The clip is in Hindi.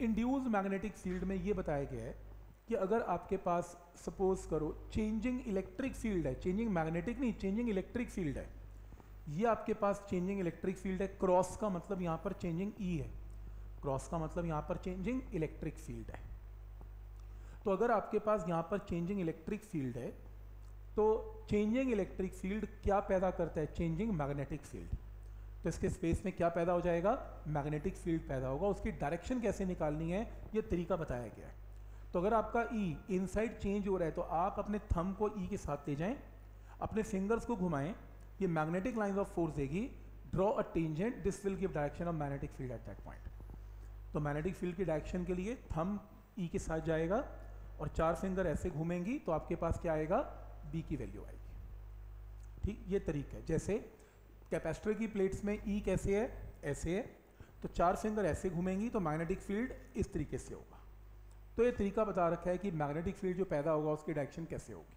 इंड्यूस मैग्नेटिक फ़ील्ड में ये बताया गया है कि अगर आपके पास सपोज़ करो चेंजिंग इलेक्ट्रिक फ़ील्ड है चेंजिंग मैग्नेटिक नहीं चेंजिंग इलेक्ट्रिक फ़ील्ड है, ये आपके पास चेंजिंग इलेक्ट्रिक फ़ील्ड है क्रॉस का मतलब यहाँ पर चेंजिंग ई है क्रॉस का मतलब यहाँ पर चेंजिंग इलेक्ट्रिक फ़ील्ड है। तो अगर आपके पास यहाँ पर चेंजिंग इलेक्ट्रिक फ़ील्ड है तो चेंजिंग इलेक्ट्रिक फ़ील्ड क्या पैदा करता है? चेंजिंग मैग्नेटिक फ़ील्ड तो इसके स्पेस में क्या पैदा हो जाएगा? मैग्नेटिक फ़ील्ड पैदा होगा। उसकी डायरेक्शन कैसे निकालनी है? ये तरीका बताया गया है। तो अगर आपका ई इनसाइड चेंज हो रहा है तो आप अपने थम को ई e के साथ ले जाएँ, अपने फिंगर्स को घुमाएँ। ये मैग्नेटिक लाइन ऑफ़ फोर्स देगी। Draw a tangent this will give direction of magnetic field at that point तो मैग्नेटिक फ़ील्ड की डायरेक्शन के लिए थम ई e के साथ जाएगा और चार फिंगर ऐसे घूमेंगी तो आपके पास क्या आएगा? बी की वैल्यू आएगी। ठीक? ये तरीका है। जैसे कैपेसिटर की प्लेट्स में ई e कैसे है? ऐसे है। तो चार फिंगर ऐसे घूमेंगी तो मैग्नेटिक फ़ील्ड इस तरीके से होगा। तो ये तरीका बता रखा है कि मैग्नेटिक फ़ील्ड जो पैदा होगा उसकी डायरेक्शन कैसे होगी।